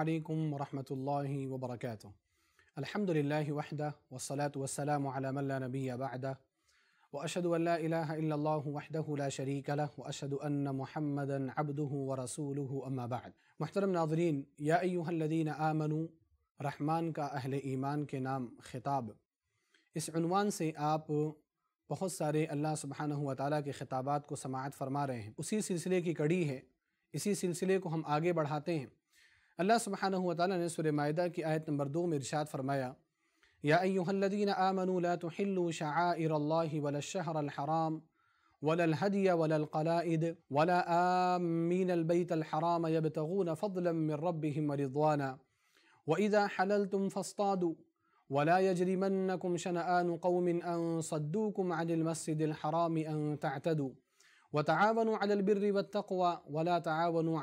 अलैकुम वरहमतुल्लाहि वबरकातुहू अल्हम्दुलिल्लाहि वहदा वस्सलातु वस्सलामु अला मन ला नबिय्य बअदा व अशहदु अन ला इलाहा इल्लल्लाहु वहदहु ला शरीक लह व अशहदु अन्न मुहम्मदन अब्दुहु व रसूलुहु अम्मा बअद मुहतरम नाज़रीन या अय्युहल्लज़ीना आमनू रहमान का अहले ईमान के नाम खिताब इस उन्वान से आप बहुत सारे अल्लाह सुबहानहु व तआला के ख़िताबात को समाअत फरमा रहे हैं उसी सिलसिले की कड़ी है इसी सिलसिले को हम आगे बढ़ाते हैं अल्लाह सुबहानहु व तआला ने सूरह माइदा की आयत नंबर दो में इरशाद फरमाया या अय्युहल्लज़ीना आमनू ला तुहिल्लु शआइरल्लाहि वला शहरल हराम वलल हदिय वलल क़लाइद वला आमीनल बैतल हराम यबतगून फ़ज़लन मिन रब्बिहिम व रिज़वाना व इज़ा हलल्तुम फ़स्तादू वला यजरिमन्नकुम शनआन कौमिन अन सद्दूकुम अनिल मस्जिदिल हराम अन तअतदू व तआवनु अलल बिर्रि वत्तक़वा वला तआवनु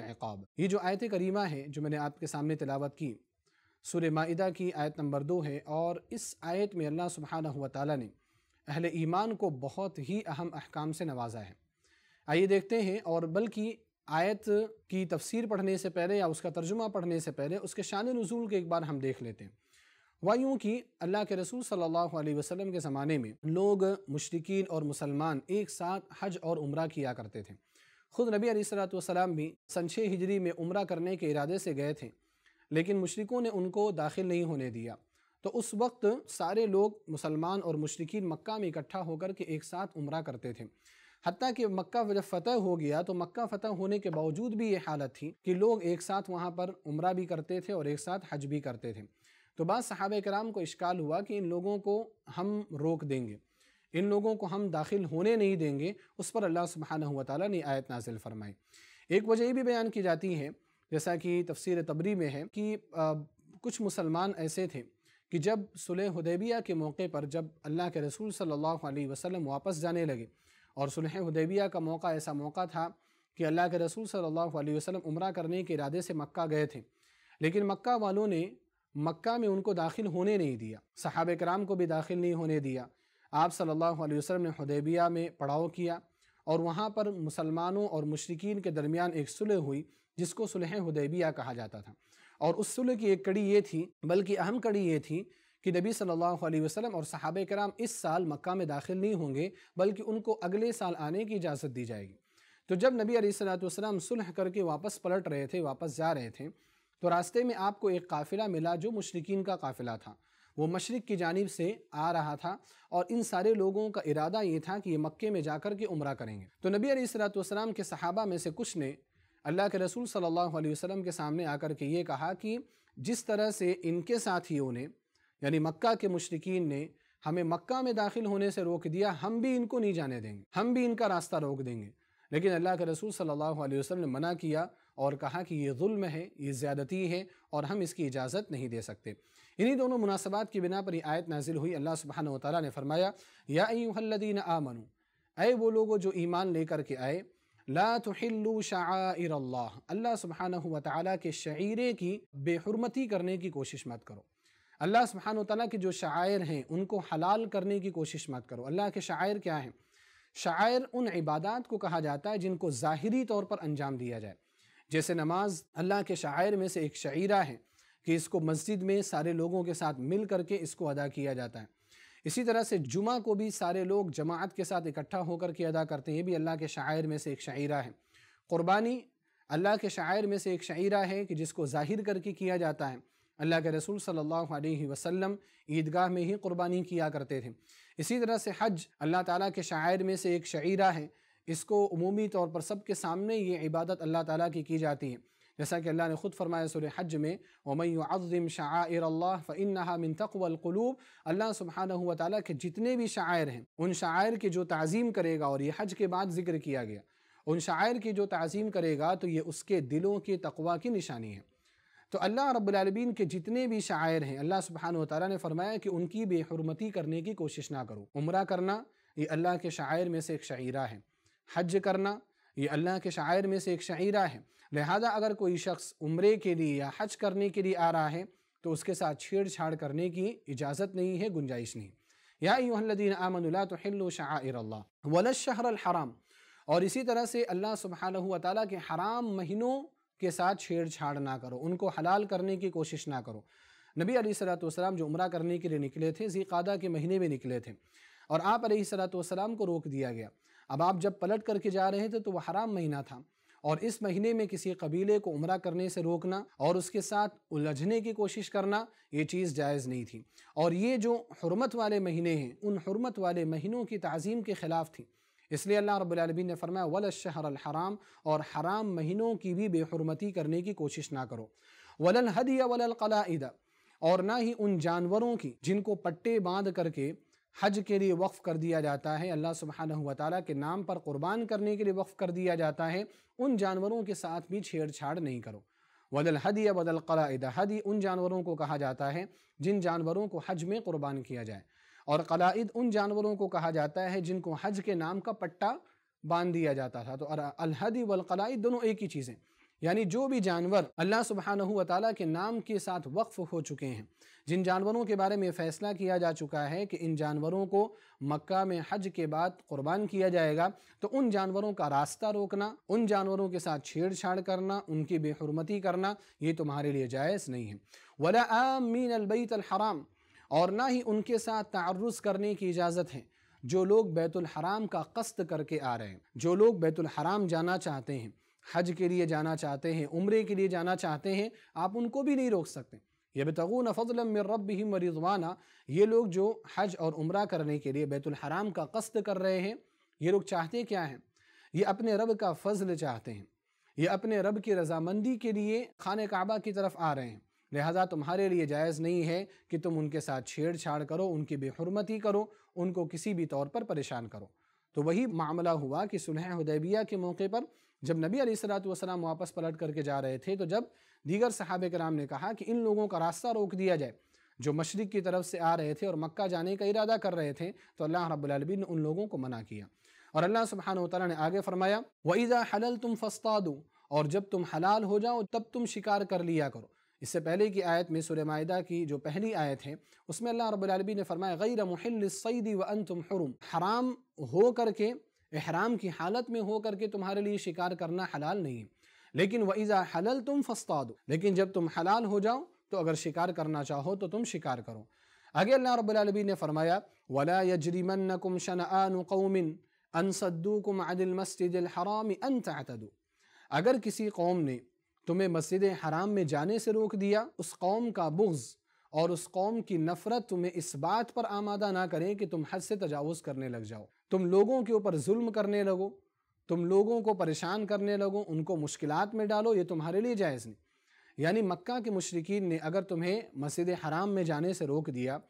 इक़ाब। ये जो आयत करीमा है, जो मैंने आपके सामने तिलावत की सूर्य माइदा की आयत नंबर दो है, और इस आयत में अल्लाह सुबहानहु व तआला ने अहले ईमान को बहुत ही अहम अहकाम से नवाजा है। आइए देखते हैं, और बल्कि आयत की तफसीर पढ़ने से पहले या उसका तर्जुमा पढ़ने से पहले, उसके शान नज़ूल को एक बार हम देख लेते हैं। वह यूँ कि अल्लाह के रसूल सल्लल्लाहु अलैहि वसल्लम के ज़माने में लोग, मुशरकिन और मुसलमान एक साथ हज और उम्र किया करते थे। ख़ुद नबी सलाम भी सन छः हिजरी में उम्र करने के इरादे से गए थे, लेकिन मुशरकों ने उनको दाखिल नहीं होने दिया। तो उस वक्त सारे लोग, मुसलमान और मुशरकिन मक्का में इकट्ठा होकर के एक साथ उम्र करते थे। हती कि मक्का जब फ़तह हो गया तो मक्का फ़तह होने के बावजूद भी ये हालत थी कि लोग एक साथ वहाँ पर उम्र भी करते थे और एक साथ हज भी करते थे। तो बाद सहाब कराम को इश्काल हुआ कि इन लोगों को हम रोक देंगे। इन लोगों को हम दाखिल होने नहीं देंगे। उस पर अल्लाह सुबहाना तआला ने आयत नाजिल फरमाई। एक वजह ये भी बयान की जाती है जैसा कि तफसीर तबरी में है कि आ, कुछ मुसलमान ऐसे थे कि जब सुलह हुदैबिया के मौके पर जब अल्लाह के रसूल सल्लल्लाहु अलैहि वसल्लम वापस जाने लगे और सुलह हुदैबिया का मौका ऐसा मौका था कि अल्लाह के रसूल सल्लल्लाहु अलैहि वसल्लम उम्र करने के इरादे से मक्का गए थे। लेकिन मक्का वालों ने मक्का में उनको दाखिल होने नहीं दिया। सहाब कराम को भी दाखिल नहीं होने दिया। आप सल्लल्लाहु अलैहि वसल्लम ने हुदैबिया में पड़ाव किया और वहाँ पर मुसलमानों और मुशरकिन के दरमियान एक सुलह हुई, जिसको सुलह हुदैबिया कहा जाता था। और उस सुलह की एक कड़ी ये थी, बल्कि अहम कड़ी ये थी कि नबी सल्लल्लाहु अलैहि वसल्लम और सहाब कराम इस साल मक्का में दाखिल नहीं होंगे, बल्कि उनको अगले साल आने की इजाज़त दी जाएगी। तो जब नबी सलाम सुलह करके वापस पलट रहे थे, वापस जा रहे थे तो रास्ते में आपको एक काफ़िला मिला जो मुशरकिन का काफ़िला था। वो मशरक़ की जानब से आ रहा था और इन सारे लोगों का इरादा ये था कि ये मक्के में जाकर के उम्र करेंगे। तो नबी सलाम के सहाबा में से कुछ ने अल्लाह के रसूल सल्लल्लाहु अलैहि वसल्लम के सामने आकर के ये कहा कि जिस तरह से इनके साथियों ने, यानी मक्का के मुशरकिन ने हमें मक्का में दाखिल होने से रोक दिया, हम भी इनको नहीं जाने देंगे, हम भी इनका रास्ता रोक देंगे। लेकिन अल्लाह के रसूल सल्लल्लाहु अलैहि वसल्लम ने मना किया और कहा कि ये जुल्म है, ये ज़्यादती है और हम इसकी इजाज़त नहीं दे सकते। इन्हीं दोनों मुनासबात की बिना पर आयत नाजिल हुई। अल्लाह सुबहान तआला ने फरमाया, या अयुहल्लदीन आमनु अय वो लोगो जो ईमान लेकर के आए, ला तुहिल्लु शाइर अल्लाह अल्लाह सुबहानहु व के शईरे की बेहरमती करने की कोशिश मत करो। अल्लाह सुबहान तआला के जो शायर हैं, उनको हलाल करने की कोशिश मत करो। अल्लाह के शायर क्या हैं? शायर उन इबादत को कहा जाता है जिनको ज़ाहिरी तौर पर अंजाम दिया जाए। जैसे नमाज़ अल्लाह के शायर में से एक शायरा है कि इसको मस्जिद में सारे लोगों के साथ मिल करके इसको अदा किया जाता है। इसी तरह से जुमा को भी सारे लोग जमात के साथ इकट्ठा होकर के अदा करते हैं, ये भी अल्लाह के शायर में से एक शायरा है। क़ुरबानी अल्लाह के शायर में से एक शायरा है कि जिसको ज़ाहिर करके किया जाता है। अल्लाह के रसूल सल्लल्लाहु अलैहि वसल्लम ईदगाह में ही क़ुरबानी किया करते थे। इसी तरह से हज अल्लाह ताला के शायर में से एक शायरा है इसको उमूमी तौर पर सबके सामने ये इबादत अल्लाह ताला की की जाती है। जैसा कि अल्लाह ने ख़ुद फरमाया सुर हज में वमैज़म शायर फ़िन्ना मिन तकवलूब अल्लाह सुबहानहु व तआला के जितने भी शायर हैं, उन शायर की जो तज़ीम करेगा और ये हज के बाद ज़िक्र किया गया, उन शायर की जो तज़ीम करेगा तो ये उसके दिलों के तकवा की निशानी है। तो अल्लाह रब्बुल के जितने भी शायर हैं, अल्लाह सुबहान तआला ने फरमाया कि उनकी बेहरमती करने की कोशिश ना करो। उम्र करना, ये अल्लाह के शायर में से एक शायरा है। हज करना, ये अल्लाह के शायर में से एक शायरा है। लिहाजा अगर कोई शख्स उम्रे के लिए या हज करने के लिए आ रहा है तो उसके साथ छेड़छाड़ करने की इजाज़त नहीं है, गुंजाइश नहीं। या यूहल्लदीन आमनुला तो अल्लाह वलशहर हराम। और इसी तरह से अल्लाह सुबहानहु ताला के हराम महीनों के साथ छेड़छाड़ ना करो। उनको हलाल करने की कोशिश ना करो। नबी अली सलाम जो उम्र करने के लिए निकले थे, ज़ीक़ादा के महीने में निकले थे। और आप सलाम को रोक दिया गया। अब आप जब पलट करके जा रहे थे तो वह हराम महीना था। और इस महीने में किसी कबीले को उम्र करने से रोकना और उसके साथ उलझने की कोशिश करना, ये चीज़ जायज़ नहीं थी। और ये जो हरमत वाले महीने हैं, उन हरमत वाले महीनों की तज़ीम के ख़िलाफ़ थी। इसलिए अल्लाह रब्बुल ने फरमाया, वल शहर हराम और हराम महीनों की भी बेहरमती करने की कोशिश ना करो। वलन हदिया वल कलाइदा, और ना ही उन जानवरों की जिनको पट्टे बाँध करके हज के लिए वक्फ़ कर दिया जाता है। अल्लाह ताली के नाम पर कुर्बान करने के लिए वक्फ़ कर दिया जाता है। उन जानवरों के साथ भी छेड़छाड़ नहीं करो। वदल हदी या बदल कलाइदा। हदी उन जानवरों को कहा जाता है जिन जानवरों को हज में कुर्बान किया जाए। और कलाइद उन जानवरों को कहा जाता है जिनको हज के नाम का पट्टा बाँध दिया जाता था। तो अलहदी वल कलाइद दोनों एक ही चीज़ें। यानी जो भी जानवर अल्लाह सुबहान ताली के नाम के साथ वक्फ हो चुके हैं, जिन जानवरों के बारे में फ़ैसला किया जा चुका है कि इन जानवरों को मक्का में हज के बाद कुर्बान किया जाएगा तो उन जानवरों का रास्ता रोकना, उन जानवरों के साथ छेड़छाड़ करना, उनकी बेहरमती करना, ये तुम्हारे लिए जायज़ नहीं है। वला आमीन अलबैत हराम, और ना ही उनके साथ तारुस करने की इजाज़त है, जो लोग बैतुल हराम का कस्त करके आ रहे हैं, जो लोग बैतुल हराम जाना चाहते हैं। हज के लिए जाना चाहते हैं, उम्र के लिए जाना चाहते हैं, आप उनको भी नहीं रोक सकते। ये बेतगून फ़ज़लम रब ही मरिजवाना ये लोग जो हज और उम्र करने के लिए बैतुल हराम का कस्त कर रहे हैं, ये लोग चाहते क्या हैं? ये अपने रब का फ़ज़ल चाहते हैं। ये अपने रब की रजामंदी के लिए खान काबा की तरफ़ आ रहे हैं। लिहाजा तुम्हारे लिए जायज़ नहीं है कि तुम उनके साथ छेड़छाड़ करो, उनकी बेहरमती करो, उनको किसी भी तौर पर परेशान करो। तो वही मामला हुआ कि सुलह हदैबिया के मौके पर जब नबी सलाम वापस पलट करके जा रहे थे तो जब दीगर सहाब कराम ने कहा कि इन लोगों का रास्ता रोक दिया जाए, जो मशरक़ की तरफ़ से आ रहे थे और मक्का जाने का इरादा कर रहे थे तो अल्लाह रब्बुल ने उन लोगों को मना किया। और अल्लाह सुबहान तला ने आगे फरमाया वईज़ा हलल तुम फस्ता दो और जब तुम हलाल हो जाओ, तब तुम शिकार कर लिया करो। इससे पहले की आयत में सुर मायदा की जो पहली आयत है, उसमें अल्लाह रब्बुल ने फरमाया, गैर मुहिल सईदी व अन तुम हरुम हराम हो करके एहराम की हालत में हो करके तुम्हारे लिए शिकार करना हलाल नहीं लेकिन वईज़ा हलल तुम फस्ता दो लेकिन जब तुम हलाल हो जाओ तो अगर शिकार करना चाहो तो तुम शिकार करो। आगे अल्लाह रब्बुल ने फरमाया, वला यजरिमन्नकुम शनआन कौमिन अन सद्दूकुम अदिल मस्जिद हराम अन अगर किसी कौम ने तुम्हें मस्जिद हराम में जाने से रोक दिया, उस कौम का बुग्ज़ और उस कौम की नफ़रत तुम्हें इस बात पर आमादा ना करें कि तुम हद से तजावज़ करने लग जाओ। तुम लोगों के ऊपर जुल्म करने लगो, तुम लोगों को परेशान करने लगो, उनको मुश्किल में डालो, ये तुम्हारे लिए जायज़ नहीं। यानी मक्का के मुशरकिन ने अगर तुम्हें मस्जिद हराम में जाने से रोक दिया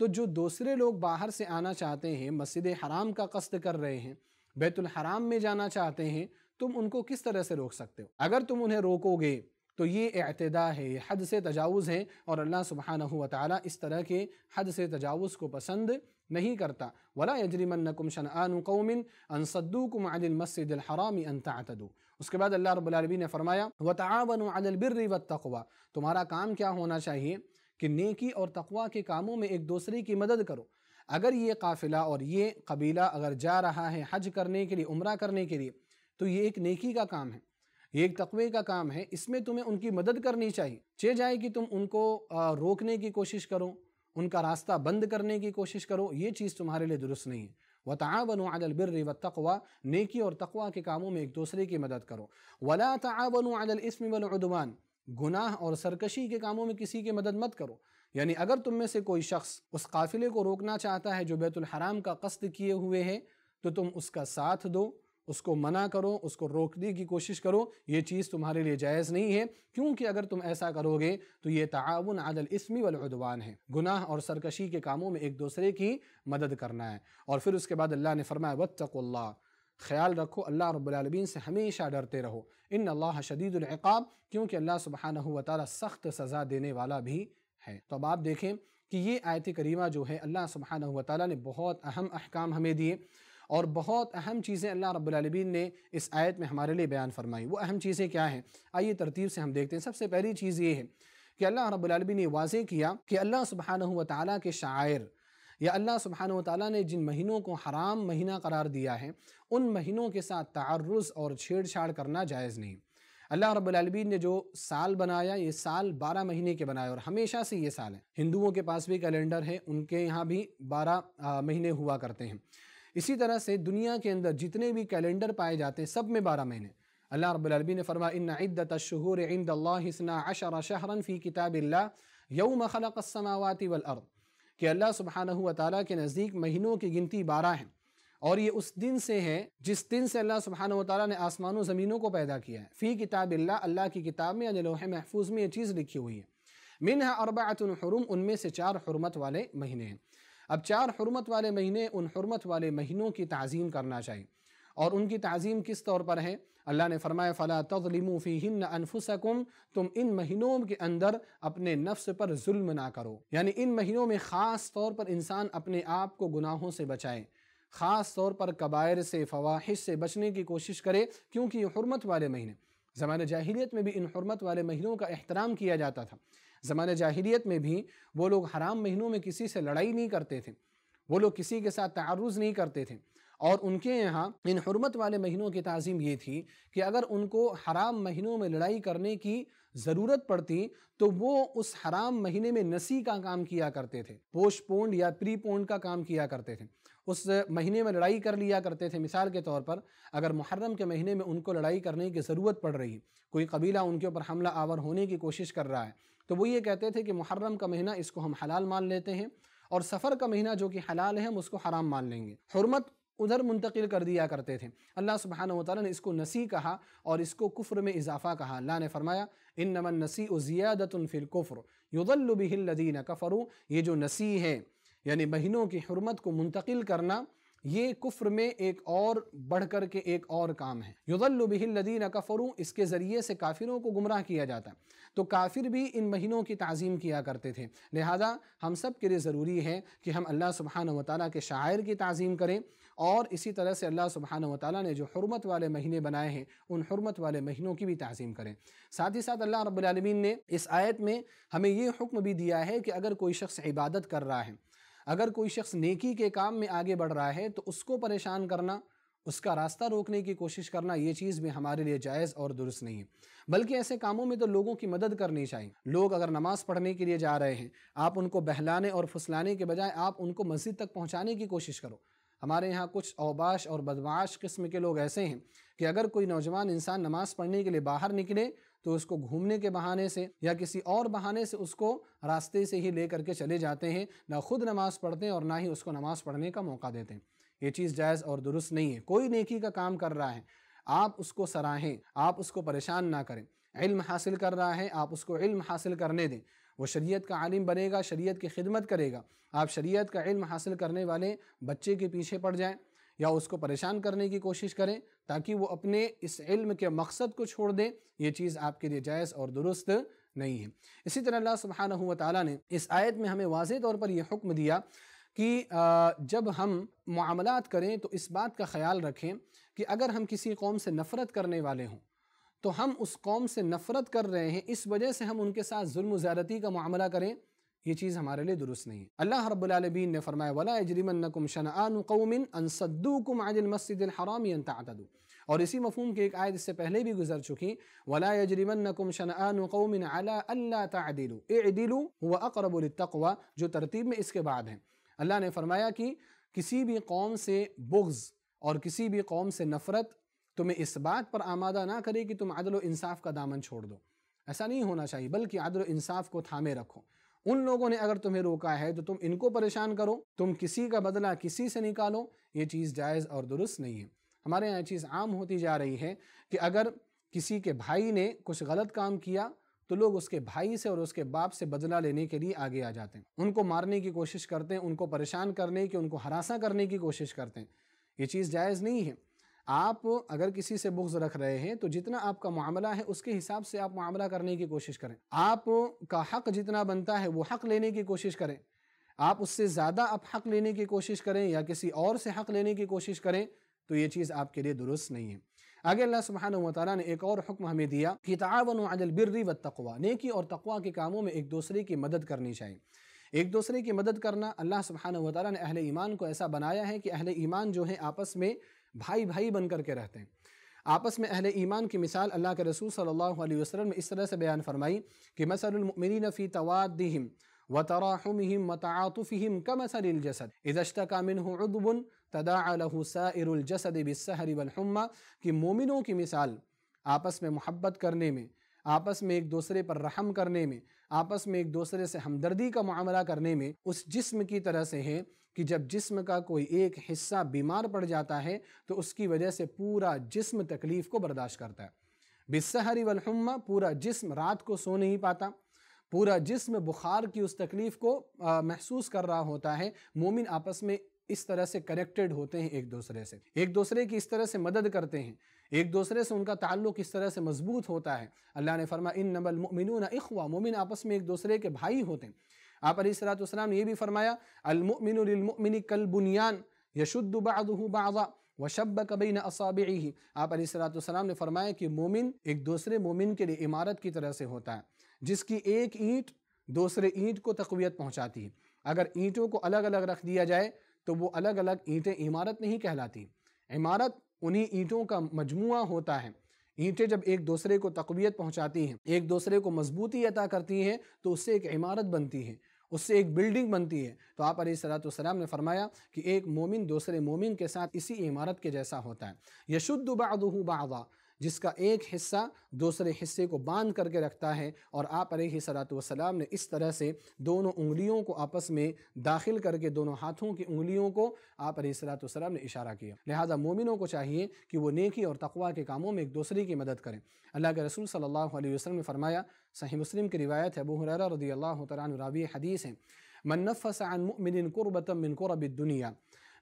तो जो दूसरे लोग बाहर से आना चाहते हैं, मस्जिद हराम का कस्त कर रहे हैं, बैतुल हराम में जाना चाहते हैं, तुम उनको किस तरह से रोक सकते हो? अगर तुम उन्हें रोकोगे तो ये अतदा है, ये हद से तजावज़ है, और अल्लाह ताली इस तरह के हद से तजावज़ को पसंद नहीं करता। वला यजरिमन्नकुम शनआन कौमिन अन सद्दूकुम अनिल मस्जिदिल हराम अन तअतदू उसके बाद अल्लाह रब्बुल आलमीन ने फरमाया व तआवनु अलल बिर्रि वत तक़वा। तुम्हारा काम क्या होना चाहिए? कि नेकी और तकवा के कामों में एक दूसरे की मदद करो। अगर ये काफ़िला और ये कबीला अगर जा रहा है हज करने के लिए, उम्र करने के लिए तो ये एक नेकी का काम है। ये एक तकवे का काम है। इसमें तुम्हें उनकी मदद करनी चाहिए। चे जाए कि तुम उनको रोकने की कोशिश करो। उनका रास्ता बंद करने की कोशिश करो, ये चीज़ तुम्हारे लिए दुरुस्त नहीं है। व तावन अदल व तकवा नेकी और तकवा के कामों में एक दूसरे की मदद करो। वला तावन वलुदवान गुनाह और सरकशी के कामों में किसी की मदद मत करो। यानी अगर तुम में से कोई शख्स उस काफिले को रोकना चाहता है जो बैतुल हराम का कस्त किए हुए है तो तुम उसका साथ दो। उसको मना करो, उसको रोकने की कोशिश करो, ये चीज़ तुम्हारे लिए जायज़ नहीं है। क्योंकि अगर तुम ऐसा करोगे तो ये ताउन आदल इसमी वलउदवान है। गुनाह और सरकशी के कामों में एक दूसरे की मदद करना है। और फिर उसके बाद अल्लाह ने फरमाया वत्तकुल्ला ख्याल रखो, अल्लाह रब्बुल से हमेशा डरते रहो। इन अल्लाह शदीदुल्क़ाब क्योंकि अल्लाह सुबहानहु व ताली सख्त सज़ा देने वाला भी है। तो अब आप देखें कि ये आयत करीमा जो है, अल्लाह सुबहानहु व ताली ने बहुत अहम अहकाम हमें दिए। और बहुत अहम चीज़ें अल्लाह रब्बुल ने इस आयत में हमारे लिए बयान फरमाई। वो अहम चीज़ें क्या हैं? आइए तरतीब से हम देखते हैं। सबसे पहली चीज़ ये है कि अल्लाह रब्बुल ने वाजे किया कि अल्लाह सुबहान ताली के शायर या अल्लाह सुबहान ताली ने जिन महीनों को हराम महीना करार दिया है, उन महीनों के साथ तारज़ और छेड़छाड़ करना जायज़ नहीं। अल्लाह रब्बुल ने जो साल बनाया, ये साल बारह महीने के बनाए और हमेशा से ये साल है। हिंदुओं के पास भी कैलेंडर है, उनके यहाँ भी बारह महीने हुआ करते हैं। इसी तरह से दुनिया के अंदर जितने भी कैलेंडर पाए जाते हैं, सब में बारह महीने। अल्लाह रब्बुल ने फरमा इन अशर शहरन फ़ी किताब यौम अर्द। कि अल्लाह सुबहानहु व ताली के नज़दीक महीनों की गिनती बारह है। और ये उस दिन से है, जिस दिन से अल्लाह सुबहान व ने आसमानों, ज़मीनों को पैदा किया है। फ़ी किताब अल्लाह की किताब में यानी लोहे महफूज में ये चीज़ लिखी हुई है। मिन अरबातुलहरुम उनमें से चार हरमत वाले महीने हैं। अब चार हरमत वाले महीने उन हरमत वाले महीनों की तज़ीम करना चाहिए। और उनकी तज़ीम किस तौर पर है? अल्लाह ने फरमाया, फ़ला तज़लिमू फ़ीहिन अनफुसकुम, तुम इन महीनों के अंदर अपने नफ्स पर जुल्म ना करो। यानी इन महीनों में ख़ास तौर पर इंसान अपने आप को गुनाहों से बचाए, ख़ास तौर पर कबायर से, फवाहिश से बचने की कोशिश करे, क्योंकि ये हरमत वाले महीने। ज़मान जाहिलियत में भी इन हरमत वाले महीनों का एहतराम किया जाता था। ज़मान जाहिलियत में भी वो लोग हराम महीनों में किसी से लड़ाई नहीं करते थे। वो लोग किसी के साथ तारुज़ नहीं करते थे। और उनके यहाँ इन हरमत वाले महीनों की तज़ीम ये थी कि अगर उनको हराम महीनों में लड़ाई करने की ज़रूरत पड़ती तो वो उस हराम महीने में नसी का काम किया करते थे। पोस्ट पोन्ड या प्री पोन्ड का काम किया करते थे। उस महीने में लड़ाई कर लिया करते थे। मिसाल के तौर पर अगर मुहर्रम के महीने में उनको लड़ाई करने की ज़रूरत पड़ रही, कोई कबीला उनके ऊपर हमला आवर होने की कोशिश कर रहा है तो वो ये कहते थे कि मुहर्रम का महीना इसको हम हलाल मान लेते हैं और सफ़र का महीना जो कि हलाल है हम उसको हराम मान लेंगे। हरमत उधर मुंतकिल कर दिया करते थे। अल्लाह सुबहान ने इसको नसी कहा और इसको कुफ्र में इजाफ़ा कहा। अल्लाह ने फरमाया इन नमन नसी ज़ियादतुल्फ़िल कुफ्र युदल्लुबिहिल्लदीन कफ़रू। ये जो नसी है, यानी महीनों की हरमत को मुंतकिल करना ये कुफ्र में एक और बढ़ कर के एक और काम है। युदल्लुबिहिल्लदीन कफ़रू, इसके ज़रिए से काफिरों को गुमराह किया जाता है। तो काफिर भी इन महीनों की तज़ीम किया करते थे। लिहाजा हम सब के लिए ज़रूरी है कि हम अल्लाह सुबहान व ताली के शायर की तज़ीम करें और इसी तरह से अल्लाह सुबहान व ताली ने जो हरमत वाले महीने बनाए हैं, उन हरमत वाले महीनों की भी तज़ीम करें। साथ ही साथ अल्लाह रब्लमीन ने इस आयत में हमें ये हुक्म भी दिया है कि अगर कोई शख्स इबादत कर रहा है अगर कोई शख्स नेकी के काम में आगे बढ़ रहा है तो उसको परेशान करना, उसका रास्ता रोकने की कोशिश करना, ये चीज़ भी हमारे लिए जायज़ और दुरुस्त नहीं है। बल्कि ऐसे कामों में तो लोगों की मदद करनी चाहिए। लोग अगर नमाज़ पढ़ने के लिए जा रहे हैं, आप उनको बहलाने और फुसलाने के बजाय आप उनको मस्जिद तक पहुँचाने की कोशिश करो। हमारे यहाँ कुछ अवबाश और बदमाश किस्म के लोग ऐसे हैं कि अगर कोई नौजवान इंसान नमाज़ पढ़ने के लिए बाहर निकले तो उसको घूमने के बहाने से या किसी और बहाने से उसको रास्ते से ही ले करके चले जाते हैं। ना खुद नमाज़ पढ़ते हैं और ना ही उसको नमाज़ पढ़ने का मौका देते हैं। ये चीज़ जायज़ और दुरुस्त नहीं है। कोई नेकी का काम कर रहा है, आप उसको सराहें, आप उसको परेशान ना करें। इल्म हासिल कर रहा है, आप उसको इल्म हासिल करने दें। वो शरीयत का आलिम बनेगा, शरीयत की खिदमत करेगा। आप शरीयत का इल्म हासिल करने वाले बच्चे के पीछे पड़ जाएँ। या उसको परेशान करने की कोशिश करें ताकि वो अपने इस इल्म के मकसद को छोड़ दें, ये चीज़ आपके लिए जायज़ और दुरुस्त नहीं है। इसी तरह अल्लाह सुबहाना हुआ ने इस आयत में हमें वाज तौर पर यह हुक्म दिया कि जब हम मामलात करें तो इस बात का ख्याल रखें कि अगर हम किसी कौम से नफ़रत करने वाले हों तो हम उस कौम से नफ़रत कर रहे हैं, इस वजह से हम उनके साथ जुल्म ज़्यादती का मामला करें ये चीज़ हमारे लिए दुरुस्त नहीं है। अल्लाह रब्बुल ने फरमाया, वला यजरिमन्नकुम शनआन कौमिन अन सद्दूकुम अनिल मस्जिदिल हराम और इसी मफहूम की एक आयत इससे पहले भी गुजर चुकी, वला यजरिमन्नकुम शनआन कौमिन अला अल्ला तअदिलु। इअदिलु हुवा अक़रबु लित्तक़वा, जो तरतीब में इसके बाद है। अल्लाह ने फरमाया कि किसी भी कौम से बुग्ज़ और किसी भी कौम से नफ़रत तुम्हें इस बात पर आमादा ना करे कि तुम अदल इंसाफ का दामन छोड़ दो। ऐसा नहीं होना चाहिए, बल्कि अदल इंसाफ को थामे रखो। उन लोगों ने अगर तुम्हें रोका है तो तुम इनको परेशान करो। तुम किसी का बदला किसी से निकालो। ये चीज़ जायज़ और दुरुस्त नहीं है। हमारे यहाँ चीज़ आम होती जा रही है कि अगर किसी के भाई ने कुछ गलत काम किया तो लोग उसके भाई से और उसके बाप से बदला लेने के लिए आगे आ जाते हैं। उनको मारने की कोशिश करते हैं, उनको परेशान करने की, उनको हरासा करने की कोशिश करते हैं। ये चीज़ जायज़ नहीं है। आप अगर किसी से बुग्ज रख रहे हैं तो जितना आपका मामला है, उसके हिसाब से आप मामला करने की कोशिश करें। आप का हक जितना बनता है, वो हक लेने की कोशिश करें। आप उससे ज़्यादा आप हक लेने की कोशिश करें, या किसी और से हक लेने की कोशिश करें तो ये चीज़ आपके लिए दुरुस्त नहीं है। आगे अल्लाह सुबहान व ने एक और हुक्म हमें दिया, कि तावन अदल बिर्री व तकवा नेकी और तकवा के कामों में एक दूसरे की मदद करनी चाहिए। एक दूसरे की मदद करना, अल्लाह सुबहान व ने अहले ईमान को ऐसा बनाया है कि अहले ईमान जो है, आपस में भाई भाई बन करके रहते हैं। आपस में अहले ईमान की मिसाल अल्लाह के रसूल सल्लल्लाहु अलैहि वसल्लम ने इस तरह से बयान फरमाई कि मसलमिन फ़ी तवादिम व तराहम मतातुफ़िम कमसल जसद। इजश्तका मिनबन तदासद बसहरी वलहमा कि मोमिनों की मिसाल आपस में मोहब्बत करने में आपस में एक दूसरे पर रहम करने में, आपस में एक दूसरे से हमदर्दी का मामला करने में, उस जिस्म की तरह से है कि जब जिस्म का कोई एक हिस्सा बीमार पड़ जाता है तो उसकी वजह से पूरा जिस्म तकलीफ़ को बर्दाश्त करता है। बिस्सहरी वलहम्मा पूरा जिस्म रात को सो नहीं पाता। पूरा जिस्म बुखार की उस तकलीफ़ को महसूस कर रहा होता है। मोमिन आपस में इस तरह से कनेक्टेड होते हैं एक दूसरे से। एक दूसरे की इस तरह से मदद करते हैं। एक दूसरे से उनका ताल्लुक इस तरह से मज़बूत होता है। अल्लाह ने फरमा इन नबल मिन इखवा। मोमिन आपस में एक दूसरे के भाई होते हैं। आप सलाम ने यह भी फरमाया कल बुनियान, यशुद्दु बाज़ा व शब कबीन असाबी आप सलाम ने फरमाया कि मोमिन एक दूसरे मोमिन के लिए इमारत की तरह से होता है, जिसकी एक ईंट दूसरे ईंट को तकवीत पहुँचाती है। अगर ईंटों को अलग अलग रख दिया जाए तो वो अलग अलग ईंटें इमारत नहीं कहलाती। इमारत उन्हीं ईंटों का मजमुआ होता है। ईंटें जब एक दूसरे को तकवीत पहुँचाती हैं, एक दूसरे को मजबूती अता करती हैं तो उससे एक इमारत बनती है, उससे एक बिल्डिंग बनती है। तो आप सलाम ने फरमाया कि एक मोमिन दूसरे मोमिन के साथ इसी इमारत के जैसा होता है। यशुद्ध बादा जिसका एक हिस्सा दूसरे हिस्से को बाँध करके रखता है और आप सलाम ने इस तरह से दोनों उंगलियों को आपस में दाखिल करके दोनों हाथों की उंगलियों को आप सलाम ने इशारा किया। लिहाजा मोमिनों को चाहिए कि वो नेकी और तकवा के कामों में एक दूसरे की मदद करें। अल्लाह के रसूल सल्लल्लाहु अलैहि वसल्लम ने फरमाया सही मुस्लिम की रिवायत है, अबू हुरैरा रदी अल्लाह तरावी हदीस है, मन नफ़स अन मुमिन कुर्बतम मिन कुरब दुनिया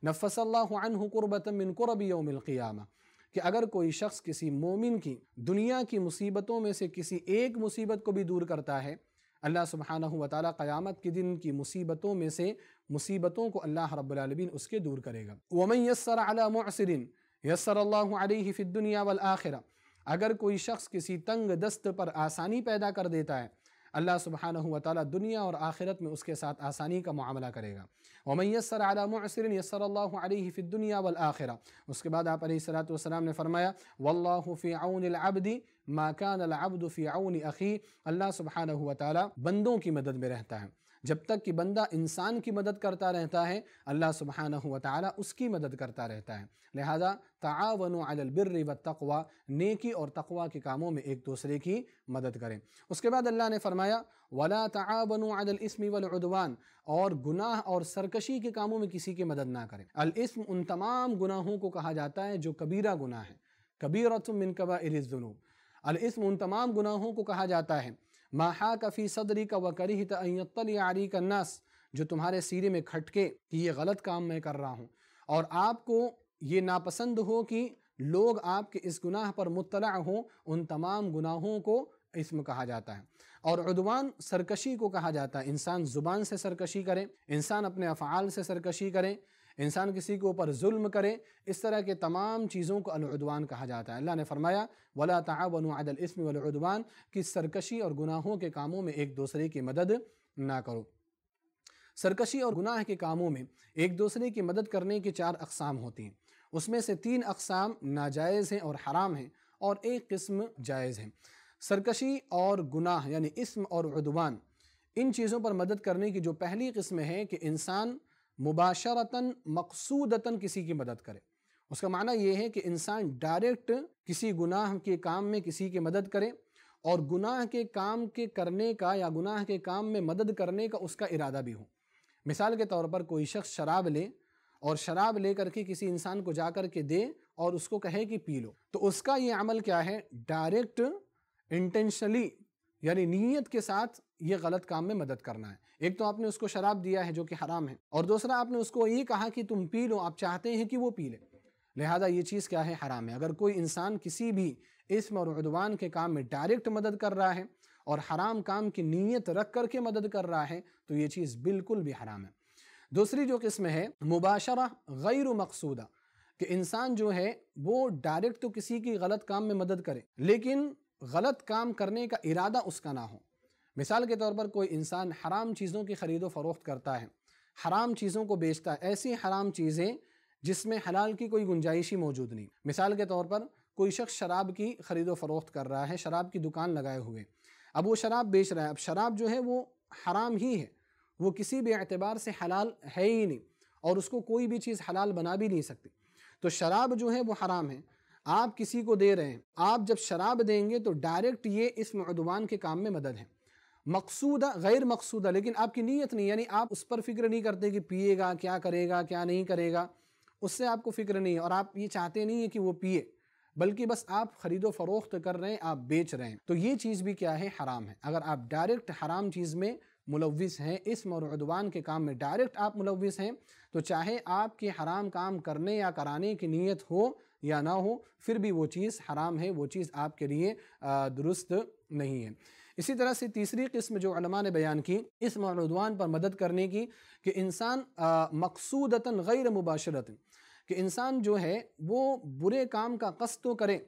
नफ़स अन कुर्बतम मिन कुरब यौमिल क़ियामा। कि अगर कोई शख्स किसी मोमिन की, दुनिया की मुसीबतों में से किसी एक मुसीबत को भी दूर करता है, अल्लाह सुबहानहु व ताली क़यामत के दिन की मुसीबतों में से मुसीबतों को अल्लाह रब्बुल उसके दूर करेगा। वमन यस्सर अला मुअसिरिन यस्सर अल्लाहु अलैहि फिद दुनिया वल आखिरा, अगर कोई शख्स किसी तंग दस्त पर आसानी पैदा कर देता है अल्लाह सुबहाना हुआ ताली दुनिया और आखिरत में उसके साथ आसानी का मामला करेगा। वमैसर मैसर मसर यसर दुनिया वल आखिर। उसके बाद आप सलाम ने फरमाया वल्लाफ़ी माकान अबदफ़ी अखी। अल्लाह सुबहाना हुआ ताली बंदों की मदद में रहता है। जब तक कि बंदा इंसान की मदद करता रहता है, अल्लाह सुबहानहु व ताली उसकी मदद करता रहता है। लिहाजा तावन अलबिर व तकवा, नेकी और तकवा के कामों में एक दूसरे की मदद करें। उसके बाद अल्लाह ने फरमाया, वला तावन अलस्मी वलउदवान और गुनाह और सरकशी के कामों में किसी की मदद ना करें। अलस्म उन तमाम गुनाहों को कहा जाता है जो कबीरा गुनाह है। कबीरतुम मिन कबा इरजुनूब अलस्म उन तमाम गुनाहों को कहा जाता है माहा कफ़ी सदरी का वकरी तली आरी का नस, जो तुम्हारे सीरे में खटके कि ये गलत काम मैं कर रहा हूँ। और आपको ये नापसंद हो कि लोग आपके इस गुनाह पर मुतला हों, उन तमाम गुनाहों को इसमें कहा जाता है। और उदवान सरकशी को कहा जाता है। इंसान ज़ुबान से सरकशी करें, इंसान अपने अफ़ाल से सरकशी करें इंसान किसी के ऊपर जुल्म करे, इस तरह के तमाम चीज़ों को अलउदवान कहा जाता है। अल्लाह ने फरमाया, वला तावन अदल इसम वलउदवान की सरकशी और गुनाहों के कामों में एक दूसरे की मदद ना करो। सरकशी और गुनाह के कामों में एक दूसरे की मदद करने की चार अकसाम होती हैं। उसमें से तीन अकसाम नाजायज़ हैं और हराम हैं, और एक किस्म जायज़ है। सरकशी और गुनाह, यानी इसम और उदवान, इन चीज़ों पर मदद करने की जो पहली किस्म है कि इंसान मुबाशरता मकसूदता किसी की मदद करे। उसका माना यह है कि इंसान डायरेक्ट किसी गुनाह के काम में किसी की मदद करे और गुनाह के काम के करने का या गुनाह के काम में मदद करने का उसका इरादा भी हो। मिसाल के तौर पर कोई शख्स शराब ले और शराब ले करके किसी इंसान को जा कर के दे और उसको कहे कि पी लो तो उसका ये अमल क्या है? डायरेक्ट इंटेंशनली, यानी नीयत के साथ ये गलत काम में मदद करना है। एक तो आपने उसको शराब दिया है, जो कि हराम है, और दूसरा आपने उसको ये कहा कि तुम पी लो, आप चाहते हैं कि वो पी ले। लिहाजा ये चीज़ क्या है? हराम है। अगर कोई इंसान किसी भी इसम और उदवान के काम में डायरेक्ट मदद कर रहा है और हराम काम की नीयत रख करके मदद कर रहा है तो ये चीज़ बिल्कुल भी हराम है। दूसरी जो किस्म है, मुबाशरा गैर मकसूदा, कि इंसान जो है, वो डायरेक्ट तो किसी की गलत काम में मदद करे, लेकिन गलत काम करने का इरादा उसका ना हो। मिसाल के तौर पर कोई इंसान हराम चीज़ों की ख़रीदो फ़रोख्त करता है, हराम चीज़ों को बेचता है, ऐसी हराम चीज़ें जिसमें हलाल की कोई गुंजाइश ही मौजूद नहीं। मिसाल के तौर पर कोई शख्स शराब की ख़रीदो फ़रोख्त कर रहा है, शराब की दुकान लगाए हुए। अब वो शराब बेच रहा है, अब शराब जो है वो हराम ही है, वो किसी भी एतबार से हलाल है ही नहीं और उसको कोई भी चीज़ हलाल बना भी नहीं सकती। तो शराब जो है वो हराम है। आप किसी को दे रहे हैं, आप जब शराब देंगे तो डायरेक्ट ये इस मदवान के काम में मदद है। मकसूदा, गैर मकसूदा, लेकिन आपकी नीयत नहीं, यानी आप उस पर फ़िक्र नहीं करते कि पिएगा, क्या करेगा, क्या नहीं करेगा, उससे आपको फ़िक्र नहीं है, और आप ये चाहते नहीं है कि वो पिए, बल्कि बस आप ख़रीदो फ़रोख्त कर रहे हैं, आप बेच रहे हैं। तो ये चीज़ भी क्या है? हराम है। अगर आप डायरेक्ट हराम चीज़ में मुलविस हैं इस मरदवान के काम में डायरेक्ट आप मुलविस हैं तो चाहे आपके हराम काम करने या कराने की नीयत हो या ना हो, फिर भी वो चीज़ हराम है, वो चीज़ आपके लिए दुरुस्त नहीं है। इसी तरह से तीसरी किस्म जो ने बयान की इस मरदवान पर मदद करने की कि इंसान मकसूदता गैर मुबाशरत कि इंसान जो है वो बुरे काम का कस तो करे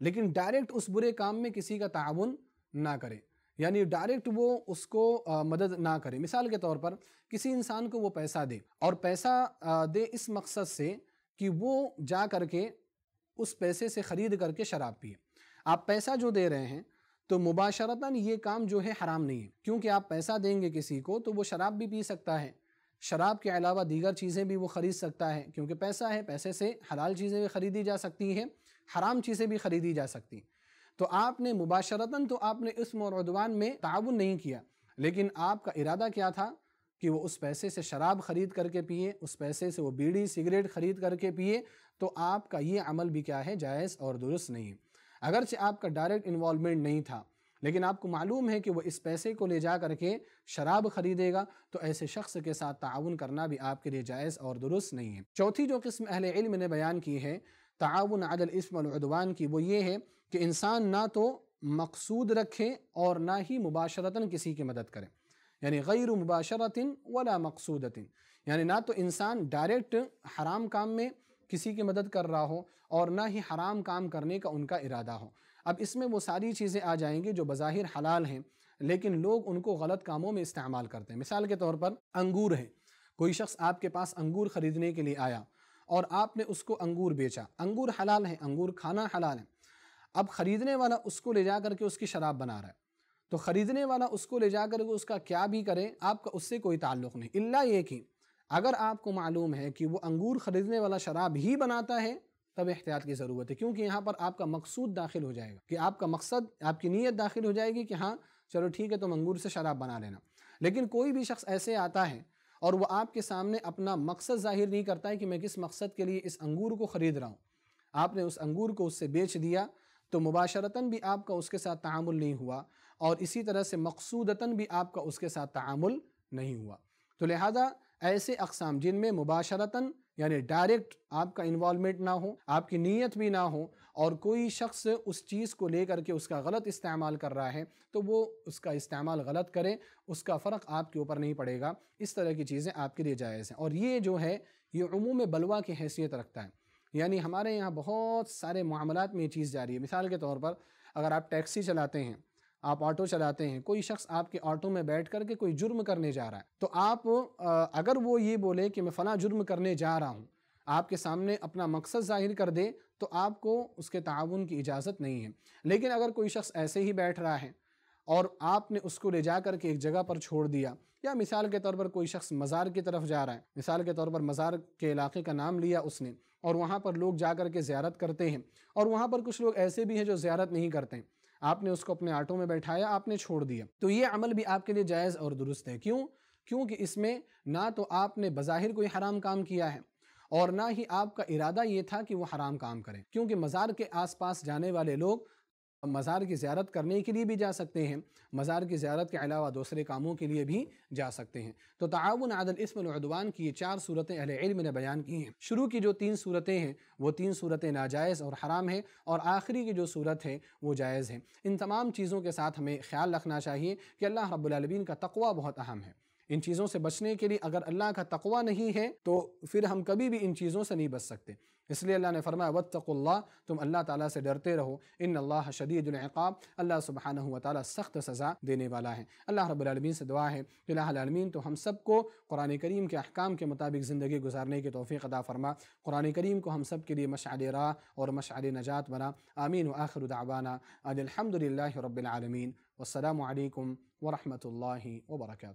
लेकिन डायरेक्ट उस बुरे काम में किसी का ताउन ना करे। यानी डायरेक्ट वो उसको आ, मदद ना करे। मिसाल के तौर पर किसी इंसान को वो पैसा दे और पैसा आ, दे इस मकसद से कि वो जा करके उस पैसे से ख़रीद करके शराब पिए। आप पैसा जो दे रहे हैं तो मुबाशरता ये काम जो है हराम नहीं है। क्योंकि आप पैसा देंगे किसी को तो वो शराब भी पी सकता है। शराब के अलावा दीगर चीज़ें भी वो ख़रीद सकता है। क्योंकि पैसा है, पैसे से हलाल चीज़ें भी ख़रीदी जा सकती हैं, हराम चीज़ें भी ख़रीदी जा सकती तो आपने मुबाशरता तो आपने इस मरदवान में ताउन नहीं किया। लेकिन आपका इरादा क्या था? कि वो उस पैसे से शराब ख़रीद करके पिए, उस पैसे से वो बीड़ी, सिगरेट ख़रीद करके पिए तो आपका ये अमल भी क्या है? जायज़ और दुरुस्त नहीं है। अगरचे आपका डायरेक्ट इन्वॉलमेंट नहीं था, लेकिन आपको मालूम है कि वो इस पैसे को ले जा करके शराब ख़रीदेगा तो ऐसे शख्स के साथ ताउन करना भी आपके लिए जायज़ और दुरुस्त नहीं है। चौथी जो किस्म अहल इल्म ने बयान की है, ताउन अदल इसमदवान की, वो ये है कि इंसान ना तो मकसूद रखे और ना ही मुबाशरता किसी की मदद करे। यानी गैर मुबाशरतिन वला मकसूदतिन। यानी ना तो इंसान डायरेक्ट हराम काम में किसी की मदद कर रहा हो और ना ही हराम काम करने का उनका इरादा हो। अब इसमें वो सारी चीज़ें आ जाएँगी जो बज़ाहिर हलाल हैं, लेकिन लोग उनको गलत कामों में इस्तेमाल करते हैं। मिसाल के तौर पर अंगूर है। कोई शख्स आपके पास अंगूर ख़रीदने के लिए आया और आपने उसको अंगूर बेचा। अंगूर हलाल है, अंगूर खाना हलाल है। अब ख़रीदने वाला उसको ले जा करके उसकी शराब बना रहा है। तो ख़रीदने वाला उसको ले जा करके उसका क्या भी करे, आपका उससे कोई ताल्लुक़ नहीं। इल्ला ये कि अगर आपको मालूम है कि वो अंगूर ख़रीदने वाला शराब ही बनाता है, तब एहतियात की ज़रूरत है, क्योंकि यहाँ पर आपका मकसूद दाखिल हो जाएगा, कि आपका मकसद, आपकी नीयत दाखिल हो जाएगी कि हाँ चलो ठीक है, तुम अंगूर से शराब बना लेना। लेकिन कोई भी शख्स ऐसे आता है और वह आपके सामने अपना मकसद ज़ाहिर नहीं करता है कि मैं किस मकसद के लिए इस अंगूर को ख़रीद रहा हूँ। आपने उस अंगूर को उससे बेच दिया तो मुबाशरता भी आपका उसके साथ तामुल नहीं हुआ और इसी तरह से मकसूदता भी आपका उसके साथ तामुल नहीं हुआ। तो लिहाजा ऐसे अकसाम जिनमें मुबाशरता यानी डायरेक्ट आपका इन्वॉलमेंट ना हो, आपकी नीयत भी ना हो, और कोई शख्स उस चीज़ को लेकर के उसका गलत इस्तेमाल कर रहा है तो वो उसका इस्तेमाल गलत करे, उसका फ़र्क आपके ऊपर नहीं पड़ेगा। इस तरह की चीज़ें आपके लिए जायज़ हैं। और ये जो है, ये अमूम बलवा की हैसियत रखता है। यानी हमारे यहाँ बहुत सारे मामलों में ये चीज़ जारी है। मिसाल के तौर पर, अगर आप टैक्सी चलाते हैं आप ऑटो चलाते हैं, कोई शख्स आपके ऑटो में बैठ करके कोई जुर्म करने जा रहा है तो आप अगर वो ये बोले कि मैं फ़ला जुर्म करने जा रहा हूँ, आपके सामने अपना मकसद ज़ाहिर कर दे तो आपको उसके ताउन की इजाज़त नहीं है। लेकिन अगर कोई शख्स ऐसे ही बैठ रहा है और आपने उसको ले जा कर के एक जगह पर छोड़ दिया, या मिसाल के तौर पर कोई शख्स मज़ार की तरफ़ जा रहा है, मिसाल के तौर पर मज़ार के इलाके का नाम लिया उसने, और वहाँ पर लोग जा कर के ज़्यारत करते हैं, और वहाँ पर कुछ लोग ऐसे भी हैं जो ज़्यारत नहीं करते हैं आपने उसको अपने ऑटो में बैठाया, आपने छोड़ दिया। तो ये अमल भी आपके लिए जायज़ और दुरुस्त है। क्यों? क्योंकि इसमें ना तो आपने बज़ाहिर कोई हराम काम किया है और ना ही आपका इरादा ये था कि वो हराम काम करें। क्योंकि मज़ार के आसपास जाने वाले लोग मज़ार की ज़्यारत करने के लिए भी जा सकते हैं, मज़ार की ज़्यारत के अलावा दूसरे कामों के लिए भी जा सकते हैं। तो ताउन आदल इसमदवान की ये चार सूरतें अहल इल्म ने बयान की हैं। शुरू की जो तीन सूरतें हैं, वो तीन सूरतें नाजायज़ और हराम हैं, और आखिरी की जो सूरत है, वो जायज़ है। इन तमाम चीज़ों के साथ हमें ख्याल रखना चाहिए कि अल्लाह रब्बुल का तकवा बहुत अहम है। इन चीज़ों से बचने के लिए अगर अल्लाह का तकवा नहीं है तो फिर हम कभी भी इन चीज़ों से नहीं बच सकते। इसलिए अल्लाह ने फरमाया वत्तकुल्ला तुम अल्लाह ताला से डरते रहो। इन अल्लाह शदीदुल्क़ाब अल्लाह सुबहानहु व ताला सख्त सज़ा देने वाला है। अल्लाह रबालमीन से दुआ है कि आलमीन तो हम सबको कुरान करीम के अहकाम के मुताबिक ज़िंदगी गुजारने की तोफ़ी अदा फरमा। कुरान करीम को हम सब के लिए मशाल राह और मशाल नजात बना। आमीन व आखिर दावाना अलहमदिल्ला रबालमीन वालकम वरहमल वर्का